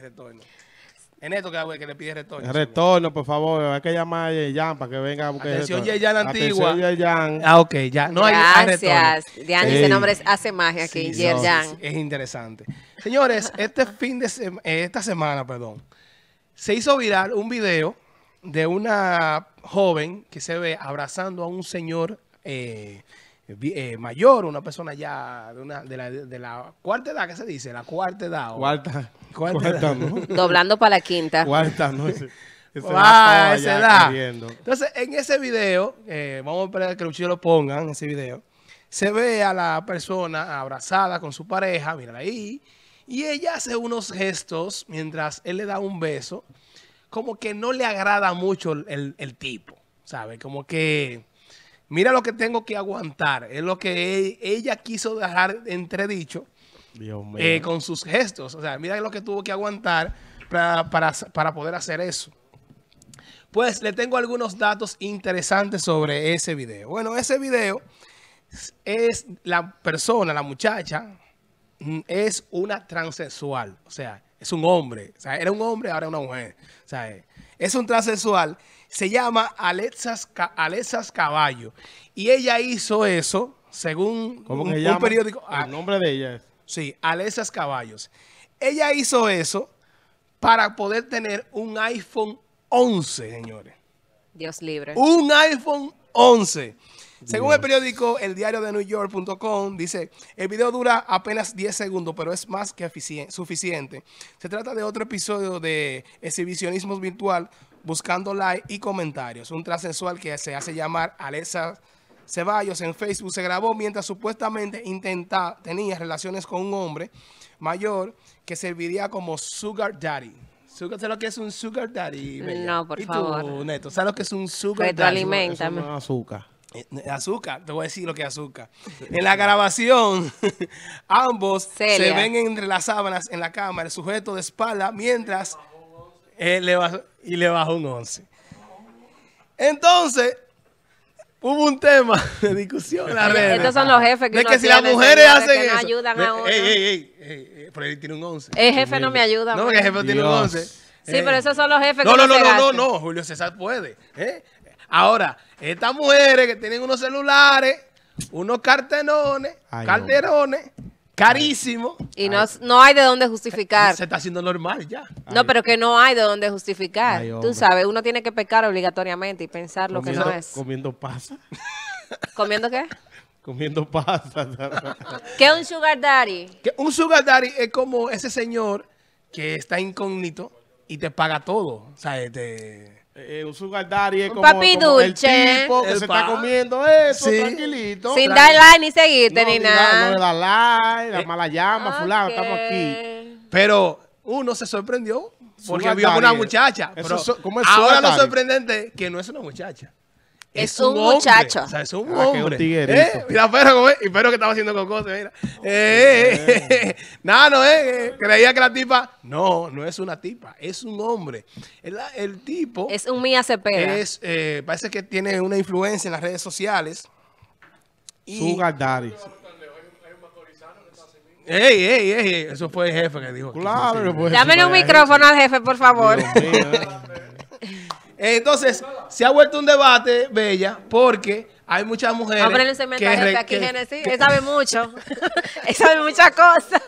Retorno. En esto que, que le pide retorno. Retorno, por favor. Hay que llamar a Yeyan para que venga a buscar Atención. Yeyan antigua. Atención, Yeyan. Ah, ok, ya. No hay, hay retorno. Gracias. Diana, ese nombre es- hace magia aquí. Sí, Yerjan. sí, es interesante. Señores, este fin de sema- eh, esta semana, perdón, se hizo viral un video de una joven que se ve abrazando a un señor eh, eh, mayor, una persona ya de, una, de, la, de la cuarta edad, ¿qué se dice? La cuarta edad. o- Cuarta. Cuarta Cuarta, edad. ¿no? Doblando para la quinta. Cuarta, ¿no? Ese- ese Ah, esa edad. queriendo. Entonces, en ese video, eh, vamos a esperar que los chicos lo pongan, ese video, se ve a la persona abrazada con su pareja, mírala ahí, y ella hace unos gestos mientras él le da un beso, como que no le agrada mucho el, el- tipo, ¿sabe? Como que, mira lo que tengo que aguantar, es lo que e- ella quiso dejar entredicho Dios mío. eh, con sus gestos. O sea, mira lo que tuvo que aguantar para, para, para poder hacer eso. Pues le tengo algunos datos interesantes sobre ese video. Bueno, ese video es la persona, la muchacha, es una transexual. O sea, es un hombre. O sea, era un hombre, ahora es una mujer. O sea, es un transexual. Se llama Alexas, Ca- Alexas Caballo. Y ella hizo eso, según ¿Cómo un, que un periódico. ah, El nombre de ella es. Sí, Alexas Caballos. Ella hizo eso para poder tener un iPhone 11, señores. Dios libre. Un iPhone 11. Según el periódico El Diario de New York.com, dice, el video dura apenas 10 segundos, pero es más que suficiente. Se trata de otro episodio de exhibicionismo virtual, buscando like y comentarios. Un transexual que se hace llamar Alexa Ceballos en Facebook se grabó mientras supuestamente intenta, tenía relaciones con un hombre mayor que serviría como Sugar Daddy. Sugar, ¿Sabes lo que es un Sugar Daddy? Bella? No, por ¿Y tú, favor. Neto, ¿sabes lo que es un Sugar Daddy? Retroalimenta. Eso no azúcar. Eh, Azúcar, te voy a decir lo que es azúcar. En la grabación, ambos se ven entre las sábanas en la cama, el sujeto de espalda, mientras él le bajó, y le bajó un 11. Entonces, hubo un tema de discusión en las redes. Estos son los jefes que de uno que si las mujeres hacen que no eso. ayudan a uno. ey, ey, ey, pero él tiene un 11. El jefe no me ayuda. No, el jefe tiene un Dios. 11. Sí, Eh, pero esos son los jefes no, que no, no, no, no, no, Julio César puede. ¿eh? Ahora, estas mujeres que tienen unos celulares, unos cartenones, Ay, carterones, carísimos, Y no, no hay de dónde justificar. se está haciendo normal ya. No, pero que no hay de dónde justificar. Ay, Tú sabes, uno tiene que pecar obligatoriamente y pensar lo que no es. Comiendo pasa. ¿Comiendo qué? Comiendo pasa. ¿Qué es un sugar daddy? Que un sugar daddy es como ese señor que está incógnito y te paga todo. O sea, te... Eh, un sugar daddy es Un como, papi como el dulce. tipo que El se pa- está comiendo eso Sí. tranquilito. Sin dar like ni seguirte no, ni ni da- nada. No le da like, la Eh, mala llama, fulano, estamos aquí. Pero uno se sorprendió porque Sugar vio a una daddy. muchacha. Pero so- ¿cómo es ahora sugar lo daddy? sorprendente es que no es una muchacha. Es un muchacho. O sea, es un Ah, que es un hombre. tiguerito. ¿Eh? Mira, pero, y pero que estaba haciendo cocote, mira. Eh, eh, eh. Nada, no es. eh, creía que la tipa. No, no es una tipa, es un hombre. El, el tipo Es un Mía Cepeda. es, eh, parece que tiene una influencia en las redes sociales. Y, Sugar daddy. ey, ey, ey, eso fue el jefe que dijo. que Claro, sí, sí. pues, Dámele un micrófono al jefe, por favor. Entonces, se ha vuelto un debate, Bella, porque hay muchas mujeres. Hombre, meta que aquí, Genesis. que- Él sabe mucho. Él sabe muchas cosas.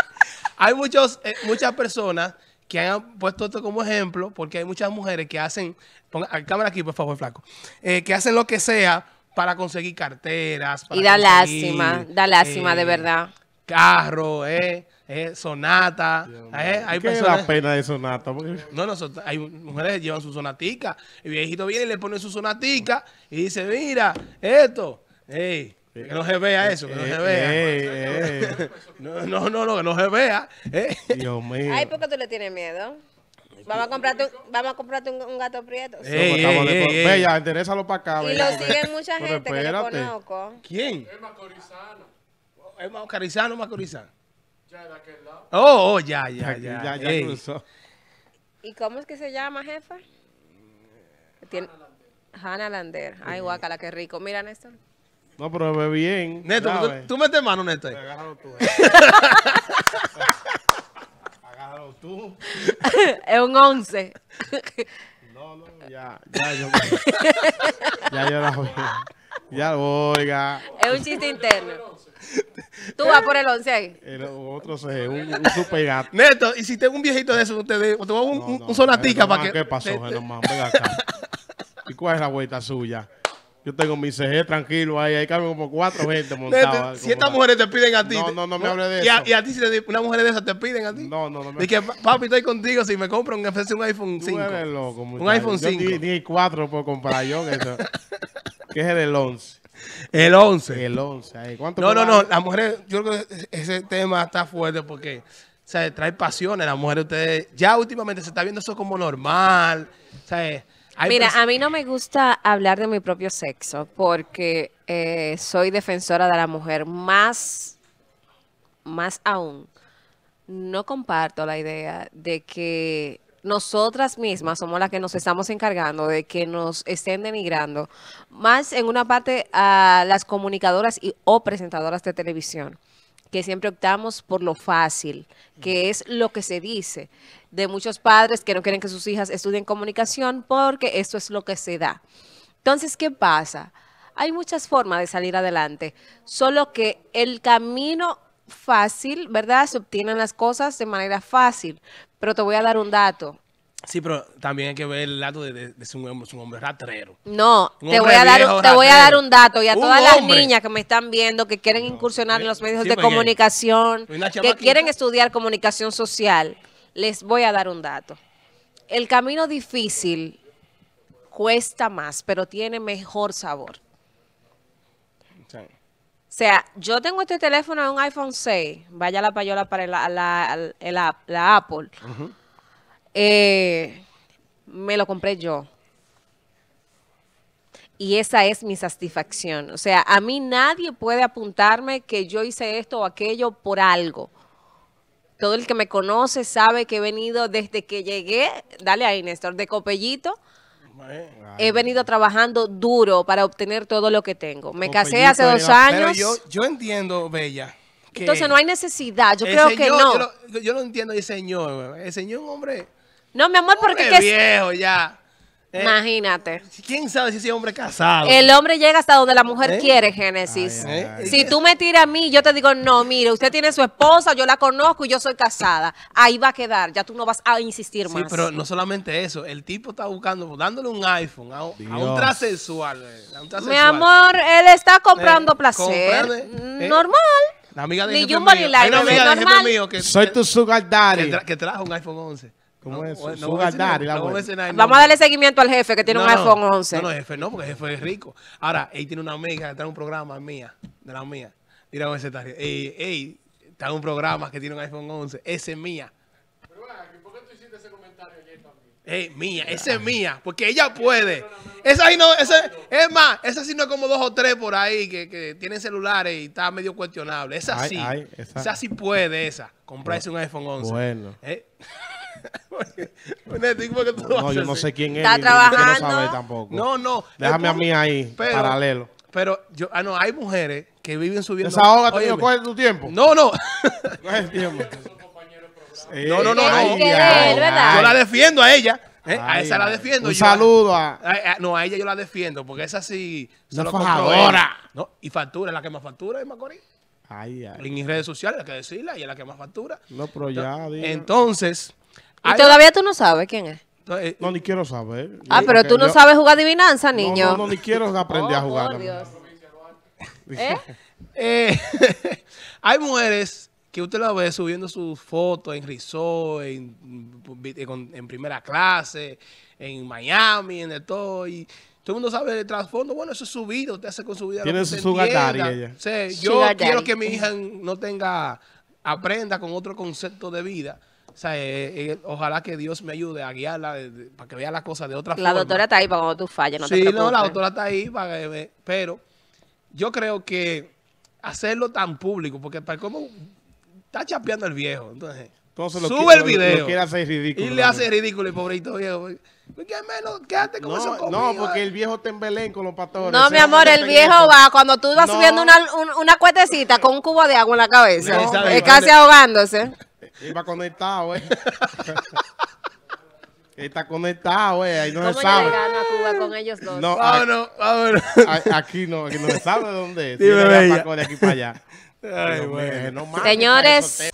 hay muchos, eh, muchas personas que han puesto esto como ejemplo, porque hay muchas mujeres que hacen, ponga cámara aquí, por favor, flaco, eh, que hacen lo que sea para conseguir carteras. para Y da lástima, da lástima, de eh, verdad. Carro, eh, eh, sonata. eh, hay ¿Qué personas. da pena de sonata? Porque- No, nosotros, hay mujeres que llevan su sonatica. El viejito viene y le pone su sonatica y dice, mira, esto. Ey, que no se vea eso, que no se vea. Eh, eh, No, no, no, no, que no se vea. eh. Dios mío. Ay, ¿por qué tú le tienes miedo? Vamos a comprarte un, vamos a comprarte un, un gato prieto. No, estamos ey, ey, ey. Bella, enderezalo para acá. y Bella, lo siguen mucha gente que yo espérate. conozco. ¿Quién? Emma Corizano. ¿Emma Carizano o Macorizano? Ya, de aquel lado. Oh, oh, ya, ya, Aquí, ya. ya, ya Ey. cruzó. ¿Y cómo es que se llama, jefa? Tiene... Hanna Lander. Ay, guacala, qué rico. Mira, Néstor. No, pero ve bien. Neto, tú, tú metes mano, Neto. ahí. Agárralo tú. eh. Agárralo tú. es un 11. No, no, ya, ya yo. ya yo la voy. Ya oiga. es un chiste interno. Tú vas por el 11 ahí. El otro se un, un super gato. Neto, y si tengo un viejito de eso, ustedes, te voy a un, No, un- no, un sonatica para que. ¿Qué pasó, te- Germán? Ven acá. ¿Y cuál es la vuelta suya? Yo tengo mi CG tranquilo ahí, hay caben como cuatro gente montada. Si estas mujeres te piden a ti. No, te- no, no me hable de y a, eso. Y a ti, si te- una mujer de esas te piden a ti. No, no, no me- que, papi, estoy contigo si me compro un, iPhone Tú 5. eres loco, Un iPhone Yo 5. Ni, ni el 4 puedo comprar yo. Que, eso- que es el 11. El 11. El 11. ahí. ¿Cuánto No, no, no. Las mujeres, yo creo que ese tema está fuerte porque, o sea, trae pasiones. Las mujeres, ustedes, ya últimamente se está viendo eso como normal. O sea, hay Mira, a mí no me gusta hablar de mi propio sexo porque eh, soy defensora de la mujer. Más, más aún, no comparto la idea de que nosotras mismas somos las que nos estamos encargando de que nos estén denigrando. Más en una parte a las comunicadoras y o presentadoras de televisión que siempre optamos por lo fácil, que es lo que se dice de muchos padres que no quieren que sus hijas estudien comunicación porque esto es lo que se da. Entonces, ¿qué pasa? Hay muchas formas de salir adelante, solo que el camino fácil, ¿verdad? Se obtienen las cosas de manera fácil, pero te voy a dar un dato. Sí, pero también hay que ver el lado de, de, de ser un, hombre- ser un hombre ratrero. No, te voy a dar, te voy a dar un dato y a todas las niñas que me están viendo que quieren incursionar en los medios Sí, de comunicación, que quieren estudiar comunicación social, les voy a dar un dato. El camino difícil cuesta más, pero tiene mejor sabor. Sea, yo tengo este teléfono en un iPhone 6, vaya la payola para la, la- el app- la Apple. Eh, me lo compré yo. Y esa es mi satisfacción. O sea, a mí nadie puede apuntarme que yo hice esto o aquello por algo. Todo el que me conoce sabe que he venido desde que llegué, dale ahí Néstor, de Copellito, he venido trabajando duro para obtener todo lo que tengo. Me casé hace dos Pero años, yo, yo entiendo, Bella. que entonces no hay necesidad. Yo el creo que señor- no. Yo lo, yo lo entiendo, el señor. El señor, un hombre, No, mi amor, porque hombre que- viejo ya. Eh, imagínate. ¿Quién sabe si ese hombre es casado? El hombre llega hasta donde la mujer ¿Eh? quiere, Génesis. Ay, ay, ay. Si tú me tiras a mí, yo te digo, no, mire, usted tiene su esposa, yo la conozco y yo soy casada. Ahí va a quedar, ya tú no vas a insistir Sí, más. pero no solamente eso. El tipo está buscando, dándole un iPhone a, un- a un Dios. transexual. eh, a un Mi amor, él está comprando Eh, placer. eh. Normal. La amiga de Ni Jumbo ni normal. mío que, Soy tu sugar que, daddy. tra- que trajo un iPhone 11. Vamos a darle seguimiento al jefe que tiene No, un no, iPhone 11. No, no, jefe no, porque el jefe es rico. Ahora, él tiene una amiga que trae un programa mía, de la mía. Mira, ese está. Ey, ey, está en un programa que tiene un iPhone 11. Ese es mía. Ey, mía, esa es mía, porque ella puede. Esa ahí no, esa, es más, esa sí no es como dos o tres por ahí que, que tienen celulares y está medio cuestionable. Esa Ay, sí, ay, esa- esa. sí puede, esa, comprarse un iPhone 11. Bueno. ¿Eh? ¿y No, yo no sé quién es. Está trabajando. saber tampoco. No, no. Déjame a mí ahí, pero- paralelo. Pero yo, ah, no, hay mujeres que viven subiendo. Desahoga, niño, Óyeme. coge tu tiempo. No, no. Coge el tiempo. No, no, no, Ay, no. Yo la defiendo a ella. ¿eh? a ay, esa la defiendo. Un yo. saludo a. A- a- no, a ella yo la defiendo porque esa sí. se lo compró fajadora. No, y factura, es la que más factura es Macorís. Ay, ay. En mis redes sociales, hay que decirla, ella es la que más factura. No, pero ya. Entonces. Y todavía tú no sabes quién es. eh, No, ni quiero saber. Ah, pero tú no yo- sabes jugar adivinanza, niño. No, no, ni quiero aprender a Oh, jugar. por. Dios. ¿Eh? Eh, hay mujeres que usted la ve subiendo sus fotos en resort, en, en- en primera clase, en Miami, en de todo. Y todo el mundo sabe el trasfondo. Bueno, eso es su vida. Usted hace con su vida. Tiene su sugar ella. Yo Sugar quiero daddy. que mi hija no tenga, aprenda con otro concepto de vida. O sea, eh, eh, ojalá que Dios me ayude a guiarla para que vea las cosas de otra forma. La doctora está ahí para cuando tú falles, no sí, te preocupes. no, la doctora está ahí para que me, Pero yo creo que hacerlo tan público, porque para cómo está chapeando el viejo, entonces... Entonces, Sube el video. Y le hace ridículo el pobrecito viejo. Pues, pues, no, porque eh. el viejo te embelén con los pastores. No, mi amor, el viejo va. Cuando tú vas subiendo una, un, una cuetecita con un cubo de agua en la cabeza, no, es casi ahogándose. Iba conectado, eh. Está conectado, eh. Ahí no ¿Cómo se sabe. a Cuba con ellos dos? No, vámonos, vámonos. Aquí no, aquí no se sabe dónde es. Dime, sí, de aquí para allá. Ay, Pero, bueno. no mames, Señores.